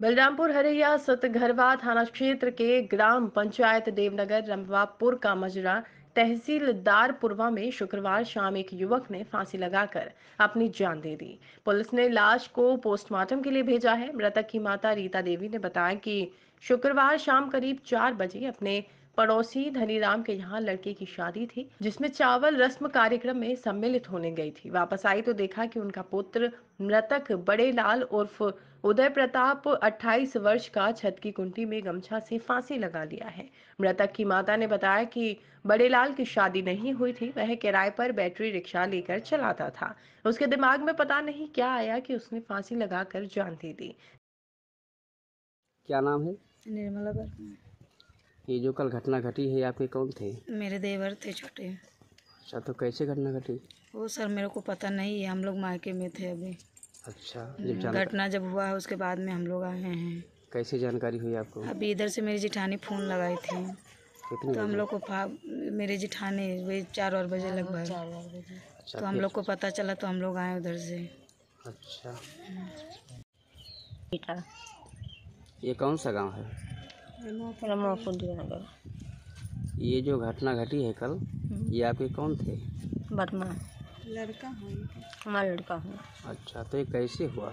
बलरामपुर, हरैया सतघरवा थाना क्षेत्र के ग्राम पंचायत देवनगर रंबापुर का मजरा तहसीलदार पुरवा में शुक्रवार शाम एक युवक ने फांसी लगाकर अपनी जान दे दी। पुलिस ने लाश को पोस्टमार्टम के लिए भेजा है। मृतक की माता रीता देवी ने बताया कि शुक्रवार शाम करीब चार बजे अपने पड़ोसी धनीराम के यहाँ लड़के की शादी थी जिसमें चावल रस्म कार्यक्रम में सम्मिलित होने गई थी। वापस आई तो देखा कि उनका पुत्र मृतक बड़े लाल उर्फ़ उदय प्रताप 28 वर्ष का छत की कुंटी में गमछा से फांसी लगा लिया है। मृतक की माता ने बताया कि बड़े लाल की शादी नहीं हुई थी वह किराए पर बैटरी रिक्शा लेकर चलाता था। उसके दिमाग में पता नहीं क्या आया कि उसने फांसी लगाकर जान दे दी। क्या नाम है? निर्मला वर्मा। ये जो कल घटना घटी है आपके कौन थे? मेरे देवर थे छोटे। अच्छा तो कैसे घटना घटी? वो सर मेरे को पता नहीं है हम लोग मायके में थे अभी। अच्छा जब घटना जब हुआ है उसके बाद में हम लोग आए हैं। कैसे जानकारी हुई आपको? अभी इधर से मेरी जिठानी फ़ोन लगाई थी। तो हम लोग को मेरे जिठाने वही चार और बजे लगभग अच्छा तो हम लोग को पता चला तो हम लोग आए उधर से। अच्छा। ये कौन सा गाँव है? ये जो घटना घटी है कल ये आपके कौन थे? वर्मा हमारा लड़का हूँ। अच्छा तो ये कैसे हुआ?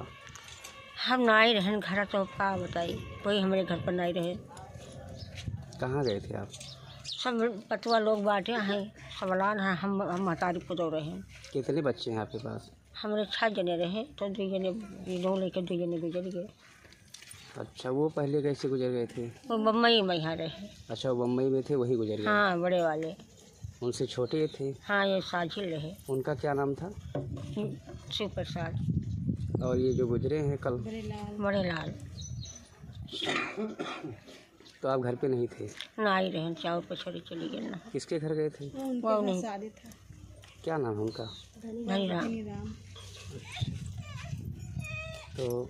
हम ना ही रहे घर तो का बताई? कोई हमारे घर पर नहीं रहे। कहाँ गए थे आप? सब पतवा लोग बाटे हैं। सबलान हैं हम हम महतारी को दो रहे कितने बच्चे हैं आपके पास? हमारे छः जने रहे तो दो जने दो लेके दो जने गुजर गए। अच्छा वो पहले कैसे गुजर गए थे? वो बम्बई में यहाँ रहे। अच्छा वो बम्बई में थे वही गुजर गए? हाँ बड़े वाले। उनसे छोटे थे? हाँ ये साझिल रहे। उनका क्या नाम था? शिव प्रसाद और ये जो गुजरे हैं कल? बड़े लाल। तो आप घर पे नहीं थे? ना ही रहे चावल पर छोड़ी चली गई ना। किसके घर गए थे? वो नहीं। क्या नाम है उनका? नहीं रहा तो